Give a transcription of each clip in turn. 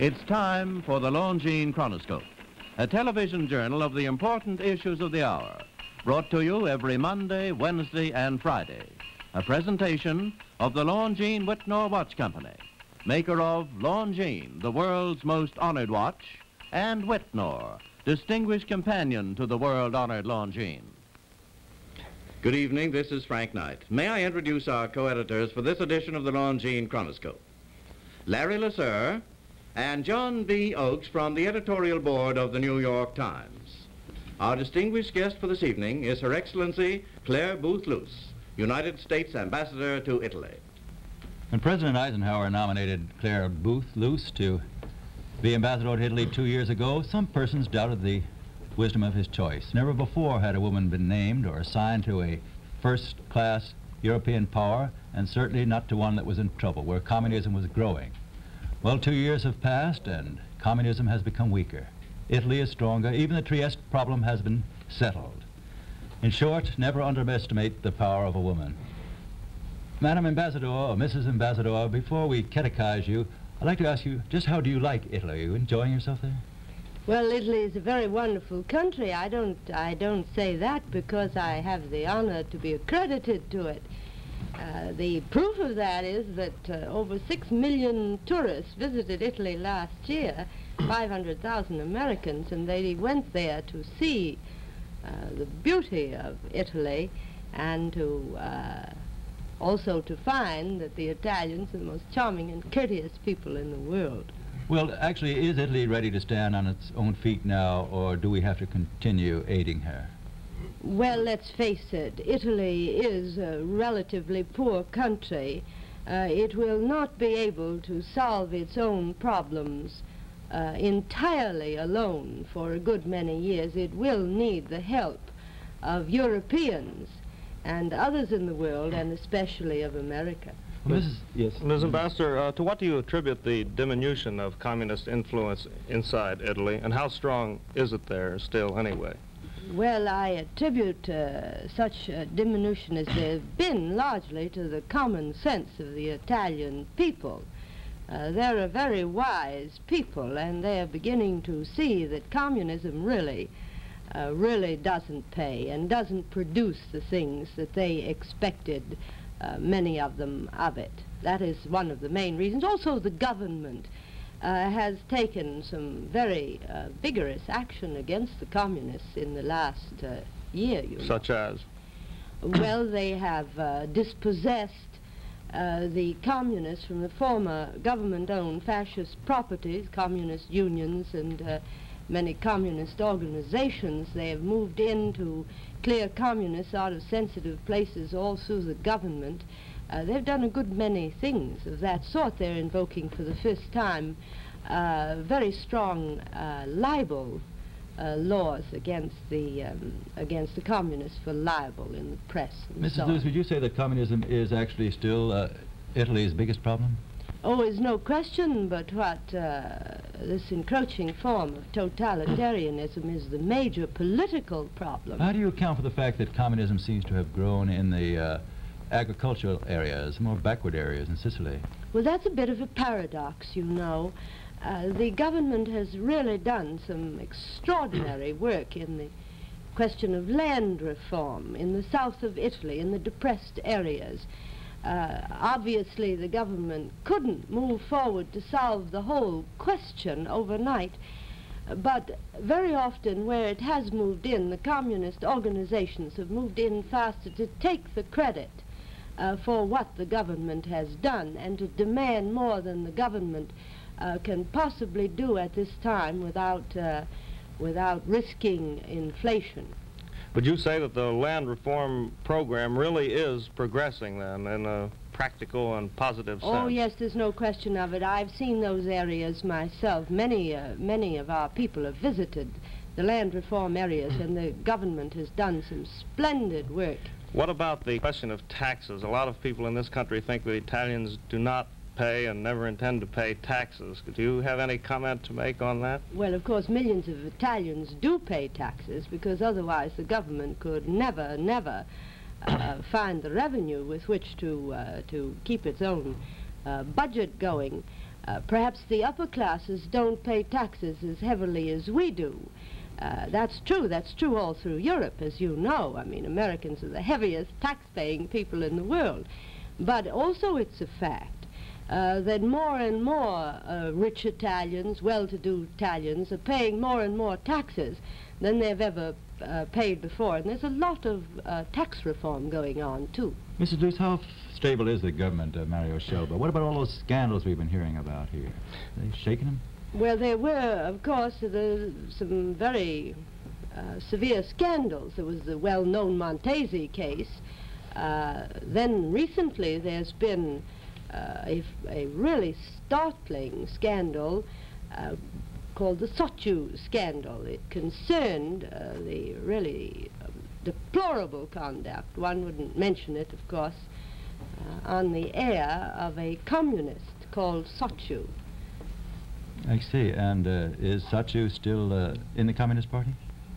It's time for the Longines Chronoscope, a television journal of the important issues of the hour, brought to you every Monday, Wednesday, and Friday. A presentation of the Longines Wittnauer Watch Company, maker of Longines, the world's most honored watch, and Wittnauer, distinguished companion to the world-honored Longines. Good evening, this is Frank Knight. May I introduce our co-editors for this edition of the Longines Chronoscope? Larry LeSueur and John B. Oakes from the editorial board of the New York Times. Our distinguished guest for this evening is Her Excellency Clare Boothe Luce, United States Ambassador to Italy. When President Eisenhower nominated Clare Boothe Luce to be ambassador to Italy two years ago, some persons doubted the wisdom of his choice. Never before had a woman been named or assigned to a first-class European power, and certainly not to one that was in trouble, where communism was growing. Well, two years have passed, and communism has become weaker. Italy is stronger. Even the Trieste problem has been settled. In short, never underestimate the power of a woman. Madam Ambassador, or Mrs. Ambassador, before we catechize you, I'd like to ask you, just how do you like Italy? Are you enjoying yourself there? Well, Italy is a very wonderful country. I don't, I don't say that because I have the honor to be accredited to it. Uh, the proof of that is that uh, over six million tourists visited Italy last year, 500,000 Americans, and they went there to see uh, the beauty of Italy and to uh, also to find that the Italians are the most charming and courteous people in the world. Well, actually, is Italy ready to stand on its own feet now, or do we have to continue aiding her? Well, let's face it, Italy is a relatively poor country. Uh, it will not be able to solve its own problems uh, entirely alone for a good many years. It will need the help of Europeans and others in the world, and especially of America. Mrs. Yes. Ms. Ambassador, uh, to what do you attribute the diminution of communist influence inside Italy, and how strong is it there still anyway? Well, I attribute uh, such a diminution as there has been largely to the common sense of the Italian people. Uh, they're a very wise people, and they are beginning to see that communism really, uh, really doesn't pay and doesn't produce the things that they expected uh, many of them of it. That is one of the main reasons. Also, the government uh, has taken some very uh, vigorous action against the communists in the last uh, year. Such know. as? Well, they have uh, dispossessed uh, the communists from the former government-owned fascist properties, communist unions and many communist organizations. They have moved in to clear communists out of sensitive places all through the government. Uh, they've done a good many things of that sort. They're invoking for the first time uh, very strong uh, libel uh, laws against the um, against the communists for libel in the press. Mrs. So Luce, would you say that communism is actually still uh, Italy's biggest problem? Oh, there's no question but what uh, this encroaching form of totalitarianism is the major political problem. How do you account for the fact that communism seems to have grown in the uh, agricultural areas, more backward areas in Sicily? Well, that's a bit of a paradox, you know. Uh, the government has really done some extraordinary work in the question of land reform in the south of Italy, in the depressed areas. Uh, obviously, the government couldn't move forward to solve the whole question overnight, but very often where it has moved in, the communist organizations have moved in faster to take the credit uh, for what the government has done and to demand more than the government uh, can possibly do at this time without, uh, without risking inflation. Would you say that the land reform program really is progressing then in a practical and positive sense? Oh yes, there's no question of it. I've seen those areas myself. Many, uh, many of our people have visited the land reform areas and the government has done some splendid work. What about the question of taxes? A lot of people in this country think that Italians do not pay and never intend to pay taxes. Do you have any comment to make on that? Well, of course, millions of Italians do pay taxes because otherwise the government could never, never uh, find the revenue with which to, uh, to keep its own uh, budget going. Uh, perhaps the upper classes don't pay taxes as heavily as we do. Uh, that's true. That's true all through Europe, as you know. I mean, Americans are the heaviest tax-paying people in the world. But also it's a fact uh, that more and more uh, rich Italians, well-to-do Italians, are paying more and more taxes than they've ever uh, paid before. And there's a lot of uh, tax reform going on, too. Mrs. Luce, how stable is the government, Mario Scelba? What about all those scandals we've been hearing about here? Are they shaking them? Well, there were, of course, the, some very uh, severe scandals. There was the well-known Montesi case. Uh, then recently there's been uh, a, really startling scandal uh, called the Sochu scandal. It concerned uh, the really um, deplorable conduct, one wouldn't mention it, of course, uh, on the air of a communist called Sochu. I see. And uh, is Sochu still uh, in the Communist Party?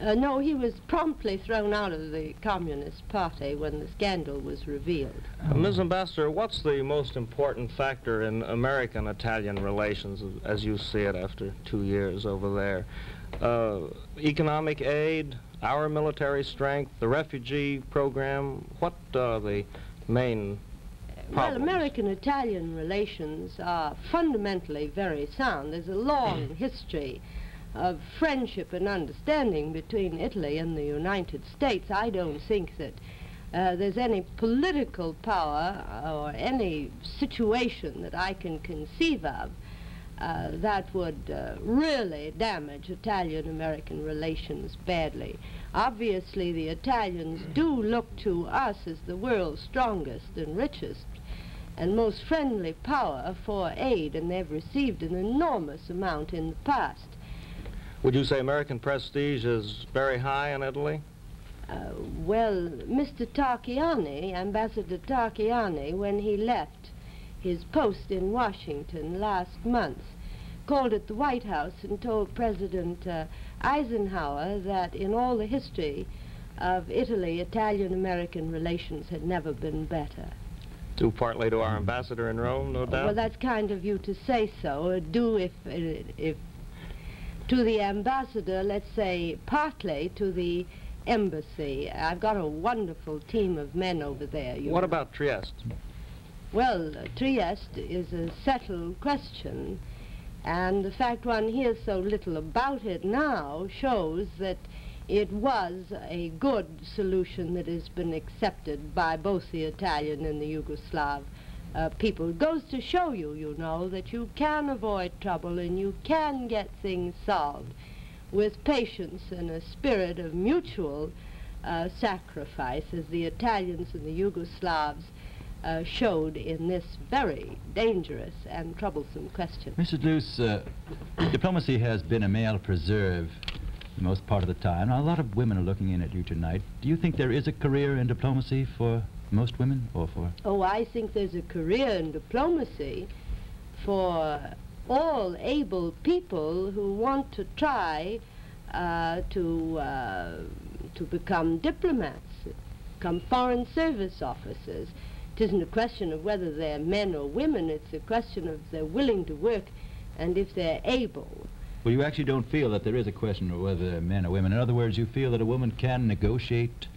Uh, no, he was promptly thrown out of the Communist Party when the scandal was revealed. Uh, Ms. Ambassador, what's the most important factor in American-Italian relations as you see it after two years over there? Uh, economic aid, our military strength, the refugee program, what are the main Problems. Well, American-Italian relations are fundamentally very sound. There's a long history of friendship and understanding between Italy and the United States. I don't think that uh, there's any political power or any situation that I can conceive of uh, that would uh, really damage Italian-American relations badly. Obviously, the Italians do look to us as the world's strongest and richest and most friendly power for aid, and they've received an enormous amount in the past. Would you say American prestige is very high in Italy? Uh, well, Mr. Tarchiani, Ambassador Tarchiani, when he left his post in Washington last month, called at the White House and told President uh, Eisenhower that in all the history of Italy, Italian-American relations had never been better. Due partly to our ambassador in Rome, no doubt. Well, that's kind of you to say so. Uh, due if, uh, if to the ambassador, let's say partly to the embassy. I've got a wonderful team of men over there. what know. about Trieste? Well, uh, Trieste is a settled question, and the fact one hears so little about it now shows that it was a good solution that has been accepted by both the Italian and the Yugoslav uh, people. It goes to show you, you know, that you can avoid trouble and you can get things solved with patience and a spirit of mutual uh, sacrifice, as the Italians and the Yugoslavs uh, showed in this very dangerous and troublesome question. Mrs. Luce, uh, diplomacy has been a male preserve the most part of the time. Now, a lot of women are looking in at you tonight. Do you think there is a career in diplomacy for most women or for... Oh, I think there's a career in diplomacy for all able people who want to try uh, to, uh, to become diplomats, become foreign service officers. It isn't a question of whether they're men or women, it's a question of they're willing to work and if they're able. Well, you actually don't feel that there is a question of whether men or women. In other words, you feel that a woman can negotiate,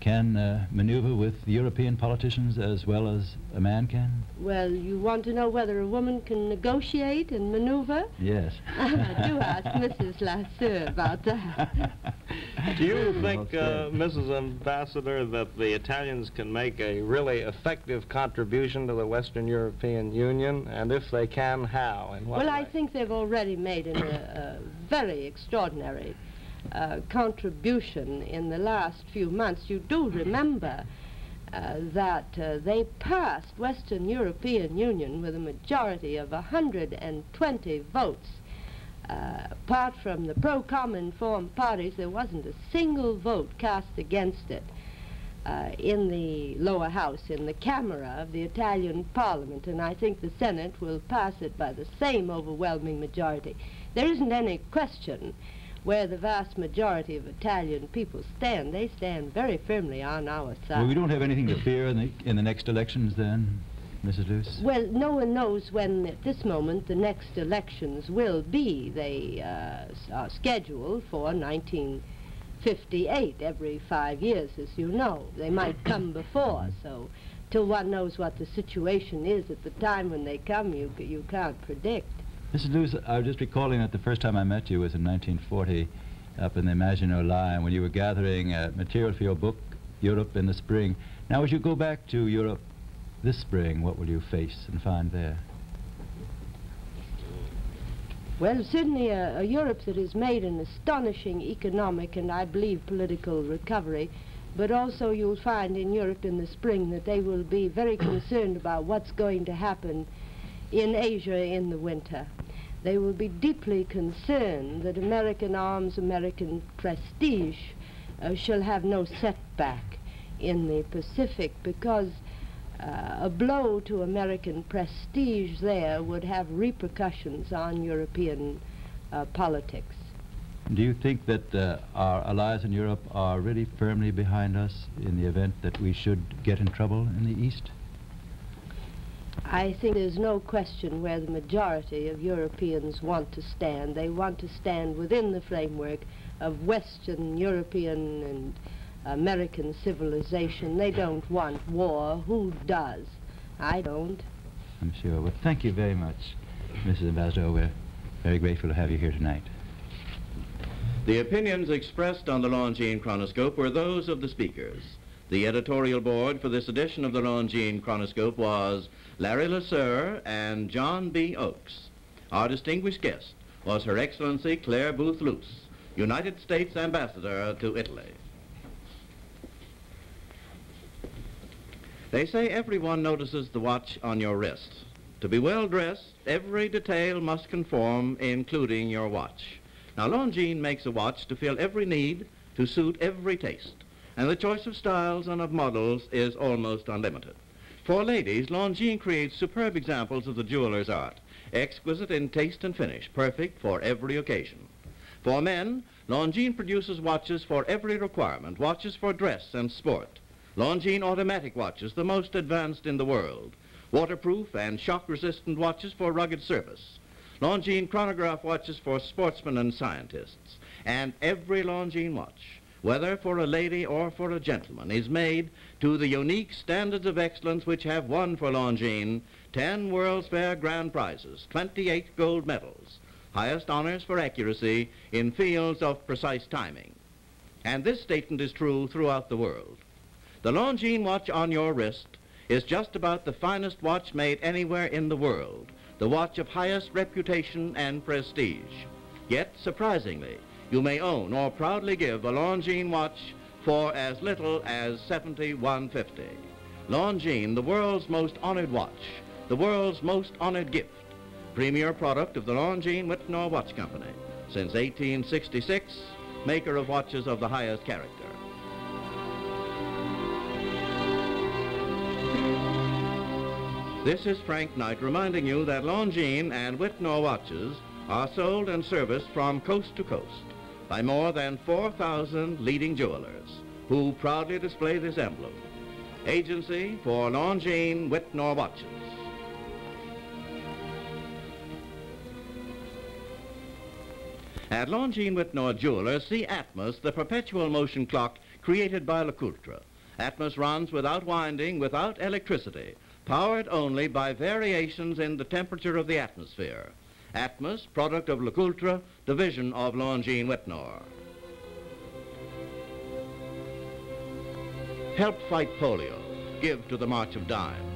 can uh, maneuver with European politicians as well as a man can? Well, you want to know whether a woman can negotiate and maneuver? Yes. I do ask Mrs. LeSueur about that. Do you think, uh, Mrs. Ambassador, that the Italians can make a really effective contribution to the Western European Union? And if they can, how? And well, way? I think they've already made an, a, a very extraordinary uh, contribution in the last few months. You do remember uh, that uh, they passed Western European Union with a majority of 120 votes apart from the pro-Cominform parties, there wasn't a single vote cast against it uh, in the lower house, in the Camera of the Italian Parliament, and I think the Senate will pass it by the same overwhelming majority. There isn't any question where the vast majority of Italian people stand. They stand very firmly on our side. Well, we don't have anything to fear in the, in the next elections, then? Mrs. Luce? Well, no one knows when, at this moment, the next elections will be. They uh, are scheduled for 1958, every five years, as you know. They might come before, so till one knows what the situation is at the time when they come, you, you can't predict. Mrs. Luce, I was just recalling that the first time I met you was in 1940 up in the Maginot Line when you were gathering uh, material for your book, Europe in the Spring. Now, as you go back to Europe this spring, what will you face and find there? Well, certainly a, a, Europe that has made an astonishing economic and, I believe, political recovery, but also you'll find in Europe in the spring that they will be very concerned about what's going to happen in Asia in the winter. They will be deeply concerned that American arms, American prestige uh, shall have no setback in the Pacific because uh, a blow to American prestige there would have repercussions on European uh, politics. Do you think that uh, our allies in Europe are really firmly behind us in the event that we should get in trouble in the East? I think there's no question where the majority of Europeans want to stand. They want to stand within the framework of Western European and American civilization. They don't want war. Who does? I don't. I'm sure. Well, thank you very much, Mrs. Ambassador. We're very grateful to have you here tonight. The opinions expressed on the Longines Chronoscope were those of the speakers. The editorial board for this edition of the Longines Chronoscope was Larry LeSueur and John B. Oakes. Our distinguished guest was Her Excellency Clare Boothe Luce, United States Ambassador to Italy. They say everyone notices the watch on your wrist. To be well dressed, every detail must conform, including your watch. Now, Longines makes a watch to fill every need, to suit every taste, and the choice of styles and of models is almost unlimited. For ladies, Longines creates superb examples of the jeweler's art, exquisite in taste and finish, perfect for every occasion. For men, Longines produces watches for every requirement, watches for dress and sport, Longines automatic watches, the most advanced in the world. Waterproof and shock-resistant watches for rugged service. Longines chronograph watches for sportsmen and scientists. And every Longines watch, whether for a lady or for a gentleman, is made to the unique standards of excellence which have won for Longines 10 World's Fair grand prizes, 28 gold medals, highest honors for accuracy in fields of precise timing. And this statement is true throughout the world. The Longines watch on your wrist is just about the finest watch made anywhere in the world, the watch of highest reputation and prestige. Yet, surprisingly, you may own or proudly give a Longines watch for as little as 7150. Longines, the world's most honored watch, the world's most honored gift, premier product of the Longines Wittnauer Watch Company, since 1866, maker of watches of the highest character. This is Frank Knight reminding you that Longines and Wittnauer watches are sold and serviced from coast to coast by more than 4,000 leading jewelers who proudly display this emblem. Agency for Longines Wittnauer watches. At Longines Wittnauer Jewelers, see Atmos, the perpetual motion clock created by LeCoultre. Atmos runs without winding, without electricity, powered only by variations in the temperature of the atmosphere. Atmos, product of LeCoultre, division of Longines Wittnauer. Help fight polio. Give to the March of Dimes.